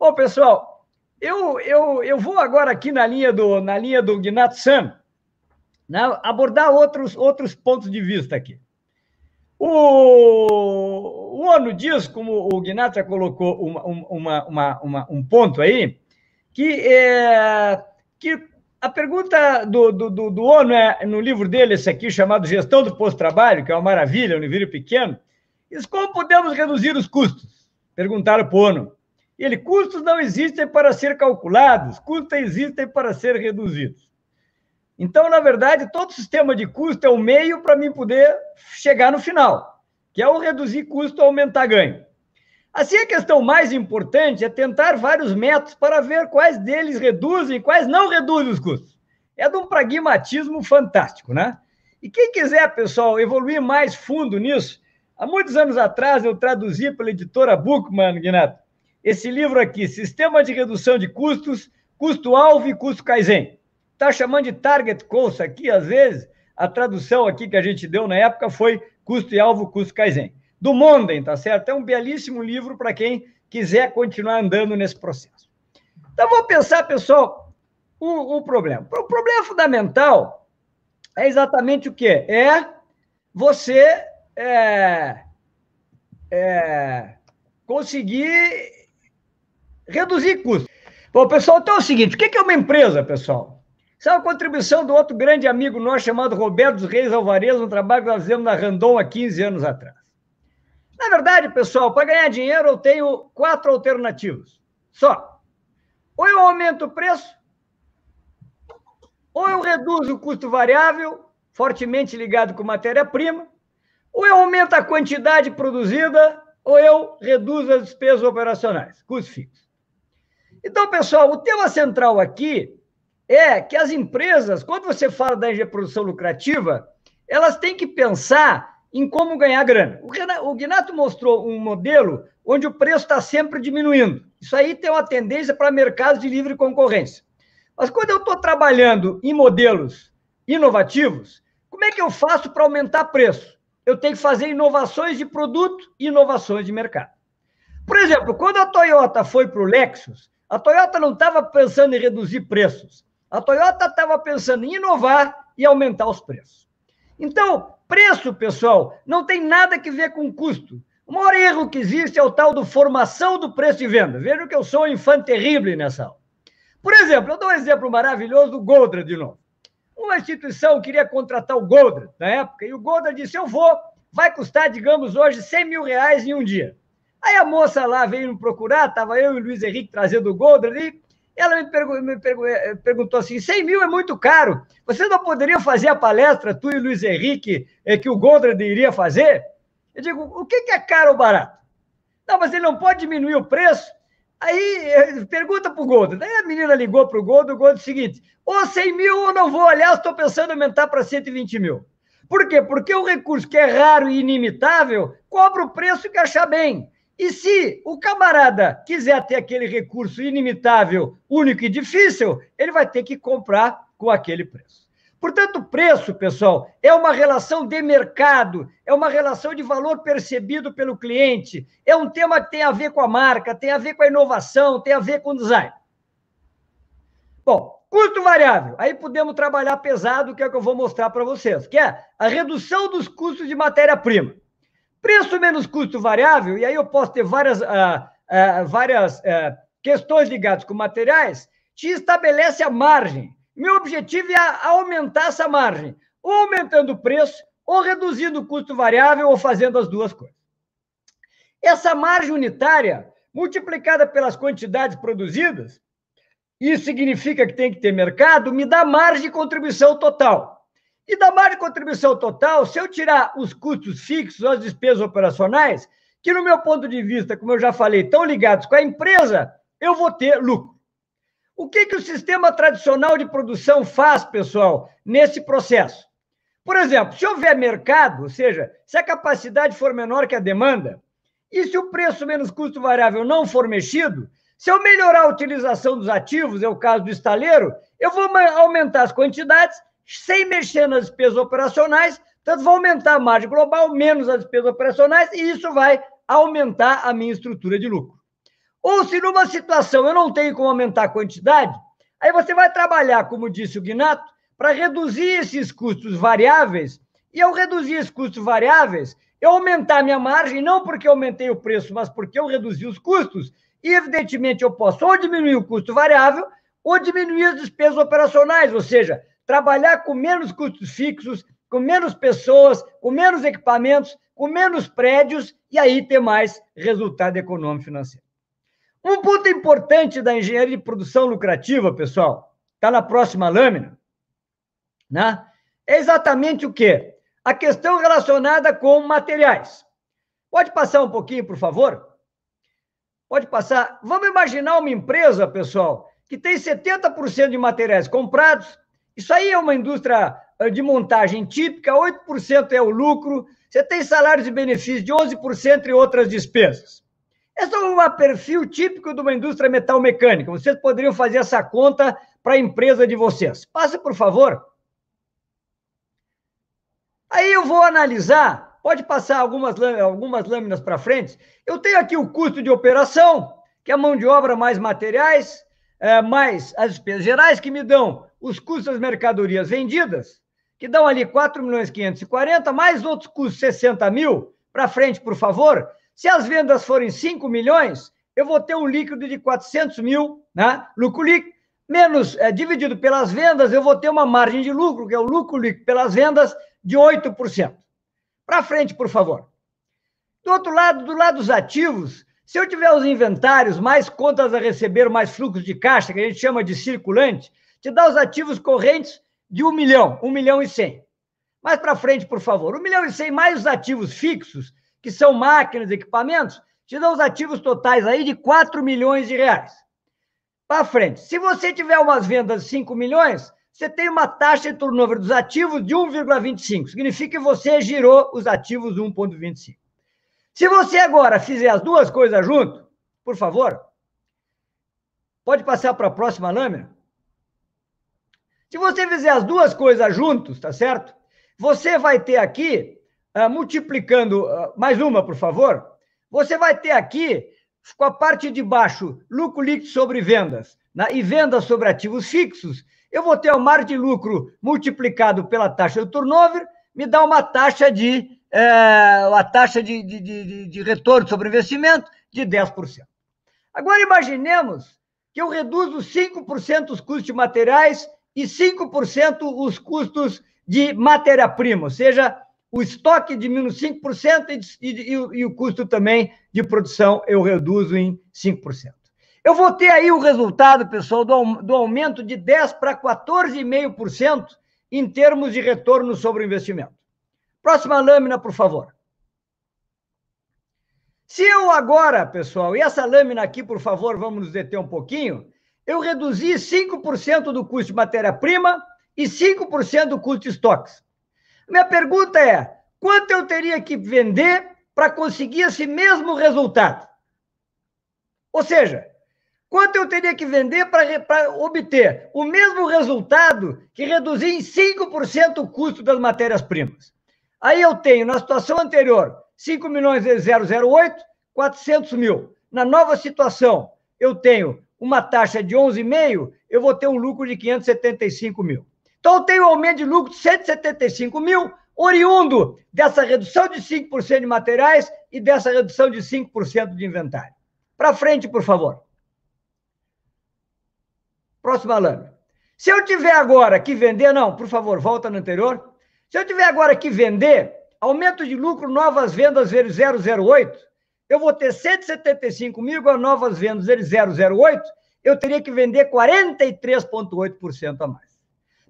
Bom, pessoal, eu, eu, eu vou agora aqui na linha do, na linha do Gnato San né, abordar outros, outros pontos de vista aqui. O, o ONU diz, como o Gnato já colocou uma, uma, uma, uma, um ponto aí, que, é, que a pergunta do, do, do, do ONU é, no livro dele, esse aqui, chamado Gestão do Posto-Trabalho, que é uma maravilha, um livro pequeno, diz como podemos reduzir os custos? Perguntaram para o ONU. Ele, custos não existem para ser calculados, custos existem para ser reduzidos. Então, na verdade, todo sistema de custo é o um meio para mim poder chegar no final, que é o reduzir custo, aumentar ganho. Assim, a questão mais importante é tentar vários métodos para ver quais deles reduzem e quais não reduzem os custos. É de um pragmatismo fantástico, né? E quem quiser, pessoal, evoluir mais fundo nisso, há muitos anos atrás eu traduzi pela editora Bookman, Guinato, esse livro aqui, Sistema de Redução de Custos, Custo-Alvo e Custo Kaizen. Está chamando de Target Cost aqui, às vezes, a tradução aqui que a gente deu na época foi Custo e Alvo, Custo Kaizen. Do Monden, tá certo? É um belíssimo livro para quem quiser continuar andando nesse processo. Então, vou pensar, pessoal, o, o problema. O problema fundamental é exatamente o quê? É você é, é, conseguir reduzir custos. Bom, pessoal, então é o seguinte: o que é uma empresa, pessoal? Isso é uma contribuição do outro grande amigo nosso chamado Roberto Reis Alvarez, um trabalho que nós fizemos na Randon há 15 anos atrás. Na verdade, pessoal, para ganhar dinheiro eu tenho quatro alternativas. Só. Ou eu aumento o preço, ou eu reduzo o custo variável, fortemente ligado com matéria-prima, ou eu aumento a quantidade produzida, ou eu reduzo as despesas operacionais, custos fixos. Então, pessoal, o tema central aqui é que as empresas, quando você fala da produção lucrativa, elas têm que pensar em como ganhar grana. O, Renato, o Guinato mostrou um modelo onde o preço está sempre diminuindo. Isso aí tem uma tendência para mercados de livre concorrência. Mas quando eu estou trabalhando em modelos inovativos, como é que eu faço para aumentar preço? Eu tenho que fazer inovações de produto e inovações de mercado. Por exemplo, quando a Toyota foi para o Lexus, a Toyota não estava pensando em reduzir preços. A Toyota estava pensando em inovar e aumentar os preços. Então, preço, pessoal, não tem nada que ver com custo. O maior erro que existe é o tal do formação do preço de venda. Vejam que eu sou um infante terrível nessa aula. Por exemplo, eu dou um exemplo maravilhoso do Goldra de novo. Uma instituição queria contratar o Goldra na época, e o Goldra disse: Eu vou, vai custar, digamos, hoje 100 mil reais em um dia. Aí a moça lá veio me procurar, estava eu e o Luiz Henrique trazendo o Golder ali. Ela me, pergu me pergu eh, perguntou assim: 100 mil é muito caro. Você não poderia fazer a palestra, tu e o Luiz Henrique, é, que o Golder iria fazer? Eu digo: o que, que é caro ou barato? Não, mas ele não pode diminuir o preço. Aí eh, pergunta para o Golder. Daí a menina ligou para o Golder, o Golder disse o seguinte: ou 100 mil ou não vou, aliás, estou pensando em aumentar para 120 mil. Por quê? Porque o recurso que é raro e inimitável cobra o preço que achar bem. E se o camarada quiser ter aquele recurso inimitável, único e difícil, ele vai ter que comprar com aquele preço. Portanto, preço, pessoal, é uma relação de mercado, é uma relação de valor percebido pelo cliente, é um tema que tem a ver com a marca, tem a ver com a inovação, tem a ver com o design. Bom, custo variável. Aí podemos trabalhar pesado, que é o que eu vou mostrar para vocês, que é a redução dos custos de matéria-prima. Preço menos custo variável, e aí eu posso ter várias, ah, ah, várias ah, questões ligadas com materiais, te estabelece a margem. Meu objetivo é aumentar essa margem, ou aumentando o preço, ou reduzindo o custo variável, ou fazendo as duas coisas. Essa margem unitária, multiplicada pelas quantidades produzidas, isso significa que tem que ter mercado, me dá margem de contribuição total. E da margem de contribuição total, se eu tirar os custos fixos, as despesas operacionais, que no meu ponto de vista, como eu já falei, estão ligados com a empresa, eu vou ter lucro. O que, que o sistema tradicional de produção faz, pessoal, nesse processo? Por exemplo, se houver mercado, ou seja, se a capacidade for menor que a demanda, e se o preço menos custo variável não for mexido, se eu melhorar a utilização dos ativos, é o caso do estaleiro, eu vou aumentar as quantidades sem mexer nas despesas operacionais, tanto vai aumentar a margem global, menos as despesas operacionais, e isso vai aumentar a minha estrutura de lucro. Ou se numa situação eu não tenho como aumentar a quantidade, aí você vai trabalhar, como disse o Guinato, para reduzir esses custos variáveis. E ao reduzir esses custos variáveis, eu aumentar minha margem, não porque eu aumentei o preço, mas porque eu reduzi os custos. E, evidentemente, eu posso ou diminuir o custo variável ou diminuir as despesas operacionais, ou seja, trabalhar com menos custos fixos, com menos pessoas, com menos equipamentos, com menos prédios e aí ter mais resultado econômico financeiro. Um ponto importante da engenharia de produção lucrativa, pessoal, está na próxima lâmina, né? É exatamente o quê? A questão relacionada com materiais. Pode passar um pouquinho, por favor? Pode passar. Vamos imaginar uma empresa, pessoal, que tem 70% de materiais comprados. Isso aí é uma indústria eh, de montagem típica, 8% é o lucro, você tem salários e benefícios de 11% entre outras despesas. Esse é um perfil típico de uma indústria metal mecânica. Vocês poderiam fazer essa conta para a empresa de vocês. Passe, por favor. Aí eu vou analisar, pode passar algumas, algumas lâminas para frente. Eu tenho aqui o custo de operação, que é a mão de obra mais materiais, é, mais as despesas gerais, que me dão os custos das mercadorias vendidas, que dão ali 4 milhões 540, mais outros custos 60 mil, para frente, por favor. Se as vendas forem 5 milhões, eu vou ter um líquido de 400 mil, né? lucro líquido, menos é, dividido pelas vendas, eu vou ter uma margem de lucro, que é o lucro líquido pelas vendas, de 8%. Para frente, por favor. Do outro lado, do lado dos ativos, se eu tiver os inventários, mais contas a receber, mais fluxos de caixa, que a gente chama de circulante, te dá os ativos correntes de 1 milhão, 1 milhão e 100. Mais para frente, por favor. 1 milhão e 100 mais os ativos fixos, que são máquinas, equipamentos, te dão os ativos totais aí de 4 milhões de reais. Para frente. Se você tiver umas vendas de 5 milhões, você tem uma taxa de turnover dos ativos de 1,25. Significa que você girou os ativos 1,25. Se você agora fizer as duas coisas junto, por favor, pode passar para a próxima lâmina. Se você fizer as duas coisas juntos, tá certo? Você vai ter aqui, uh, multiplicando, uh, mais uma, por favor, você vai ter aqui, com a parte de baixo, lucro líquido sobre vendas né, e vendas sobre ativos fixos, eu vou ter o mar de lucro multiplicado pela taxa do turnover, me dá uma taxa de, é, a taxa de, de, de, de retorno sobre investimento de 10%. Agora imaginemos que eu reduzo 5% os custos de materiais e 5% os custos de matéria-prima, ou seja, o estoque diminui 5% e, e, e, o custo também de produção eu reduzo em 5%. Eu vou ter aí o resultado, pessoal, do, do aumento de 10% para 14,5% em termos de retorno sobre o investimento. Próxima lâmina, por favor. Se eu agora, pessoal, e essa lâmina aqui, por favor, vamos nos deter um pouquinho, eu reduzi 5% do custo de matéria-prima e 5% do custo de estoques. Minha pergunta é: quanto eu teria que vender para conseguir esse mesmo resultado? Ou seja, Quanto eu teria que vender para obter o mesmo resultado que reduzir em 5% o custo das matérias-primas? Aí eu tenho, na situação anterior, 5 milhões vezes 008, 400 mil. Na nova situação, eu tenho uma taxa de 11,5, eu vou ter um lucro de 575 mil. Então, eu tenho um aumento de lucro de 175 mil, oriundo dessa redução de 5% de materiais e dessa redução de 5% de inventário. Para frente, por favor. Próxima lâmina. Se eu tiver agora que vender, não, por favor, volta no anterior. Se eu tiver agora que vender, aumento de lucro, novas vendas vezes 008, eu vou ter 175 mil igual novas vendas vezes 008, eu teria que vender 43,8% a mais.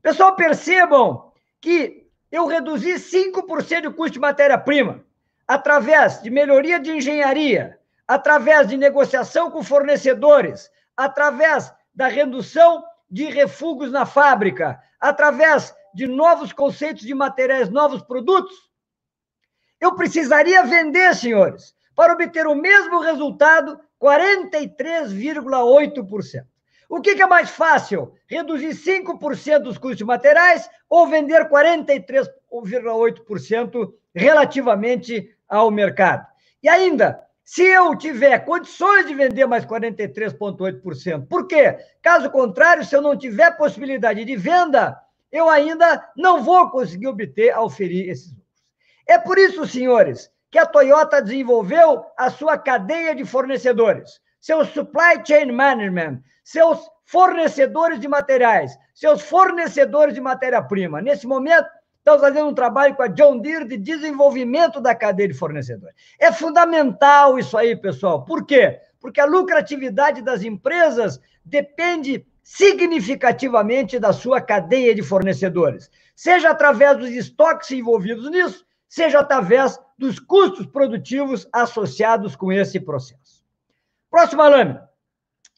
Pessoal, percebam que eu reduzi 5% do custo de matéria-prima através de melhoria de engenharia, através de negociação com fornecedores, através da redução de refugos na fábrica, através de novos conceitos de materiais, novos produtos, eu precisaria vender, senhores, para obter o mesmo resultado, 43,8%. O que, é mais fácil? Reduzir 5% dos custos materiais ou vender 43,8% relativamente ao mercado? E ainda, se eu tiver condições de vender mais 43,8%. Por quê? Caso contrário, se eu não tiver possibilidade de venda, eu ainda não vou conseguir obter, auferir esses lucros. É por isso, senhores, que a Toyota desenvolveu a sua cadeia de fornecedores, seu supply chain management, seus fornecedores de materiais, seus fornecedores de matéria-prima. Nesse momento, Estamos fazendo um trabalho com a John Deere de desenvolvimento da cadeia de fornecedores. É fundamental isso aí, pessoal. Por quê? Porque a lucratividade das empresas depende significativamente da sua cadeia de fornecedores, seja através dos estoques envolvidos nisso, seja através dos custos produtivos associados com esse processo. Próxima lâmina.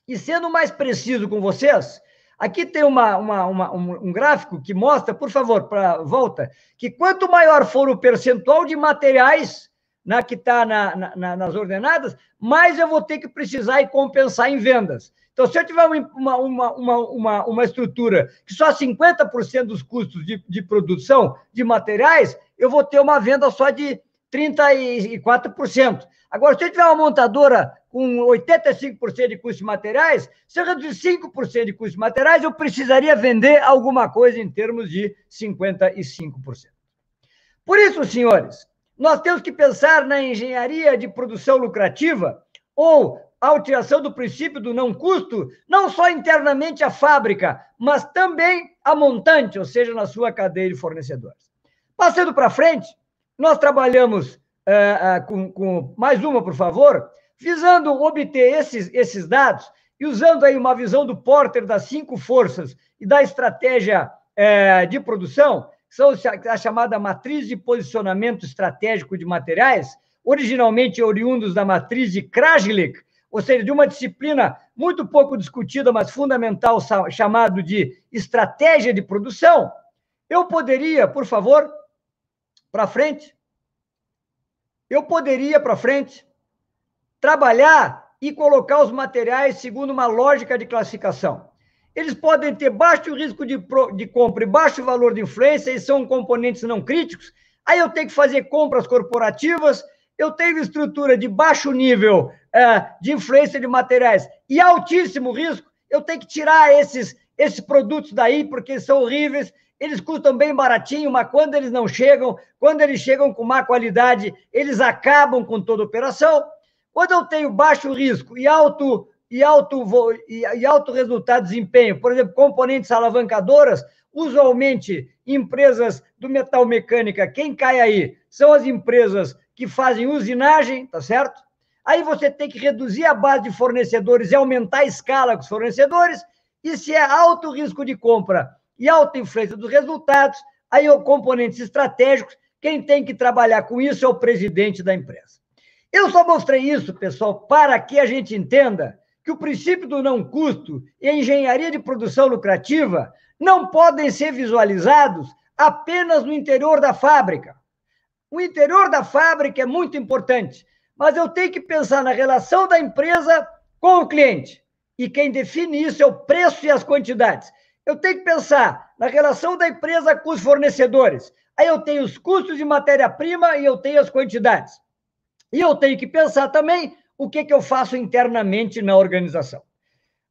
E sendo mais preciso com vocês, Aqui tem uma, uma, uma, um, gráfico que mostra, por favor, para volta, que quanto maior for o percentual de materiais na, que está na, na, nas ordenadas, mais eu vou ter que precisar e compensar em vendas. Então, se eu tiver uma, uma, uma, uma, uma estrutura que só 50% dos custos de, de produção de materiais, eu vou ter uma venda só de 34%. Agora, se eu tiver uma montadora com 85% de custos de materiais, se eu reduzir 5% de custos de materiais, eu precisaria vender alguma coisa em termos de 55%. Por isso, senhores, nós temos que pensar na engenharia de produção lucrativa ou a utilização do princípio do não custo, não só internamente à fábrica, mas também a montante, ou seja, na sua cadeia de fornecedores. Passando para frente, nós trabalhamos uh, uh, com, com mais uma, por favor, visando obter esses, esses dados e usando aí uma visão do Porter das cinco forças e da estratégia é, de produção, são a chamada matriz de posicionamento estratégico de materiais, originalmente oriundos da matriz de Krajlik, ou seja, de uma disciplina muito pouco discutida, mas fundamental, chamado de estratégia de produção. Eu poderia, por favor, para frente, eu poderia, para frente, trabalhar e colocar os materiais segundo uma lógica de classificação. Eles podem ter baixo risco de, de compra e baixo valor de influência, e são componentes não críticos. Aí eu tenho que fazer compras corporativas, eu tenho estrutura de baixo nível é, de influência de materiais e altíssimo risco, eu tenho que tirar esses, esses produtos daí, porque são horríveis, eles custam bem baratinho, mas quando eles não chegam, quando eles chegam com má qualidade, eles acabam com toda a operação. Quando eu tenho baixo risco e alto e alto e, e alto resultado de desempenho, por exemplo, componentes alavancadoras, usualmente empresas do metal mecânica, quem cai aí são as empresas que fazem usinagem, tá certo? Aí você tem que reduzir a base de fornecedores e aumentar a escala com os fornecedores. E se é alto risco de compra e alta influência dos resultados, aí o componentes estratégicos, quem tem que trabalhar com isso é o presidente da empresa. Eu só mostrei isso, pessoal, para que a gente entenda que o princípio do não custo e a engenharia de produção lucrativa não podem ser visualizados apenas no interior da fábrica. O interior da fábrica é muito importante, mas eu tenho que pensar na relação da empresa com o cliente. E quem define isso é o preço e as quantidades. Eu tenho que pensar na relação da empresa com os fornecedores. Aí eu tenho os custos de matéria-prima e eu tenho as quantidades. E eu tenho que pensar também o que, que eu faço internamente na organização.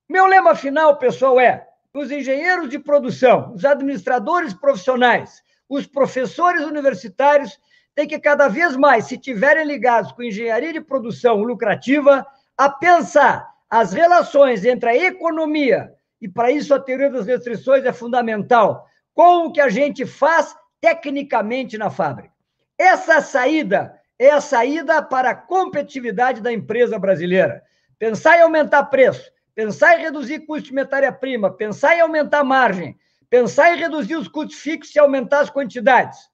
Meu lema final, pessoal, é: os engenheiros de produção, os administradores profissionais, os professores universitários têm que cada vez mais, se tiverem ligados com engenharia de produção lucrativa, a pensar as relações entre a economia, e para isso a teoria das restrições é fundamental, com o que a gente faz tecnicamente na fábrica. Essa saída é a saída para a competitividade da empresa brasileira. Pensar em aumentar preço, pensar em reduzir custo de matéria-prima, pensar em aumentar margem, pensar em reduzir os custos fixos e aumentar as quantidades.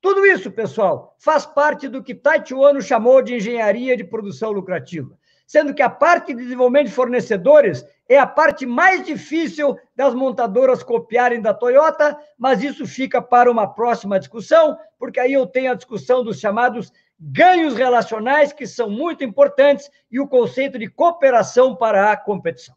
Tudo isso, pessoal, faz parte do que Taituano chamou de engenharia de produção lucrativa, sendo que a parte de desenvolvimento de fornecedores é a parte mais difícil das montadoras copiarem da Toyota, mas isso fica para uma próxima discussão, porque aí eu tenho a discussão dos chamados ganhos relacionais que são muito importantes e o conceito de cooperação para a competição.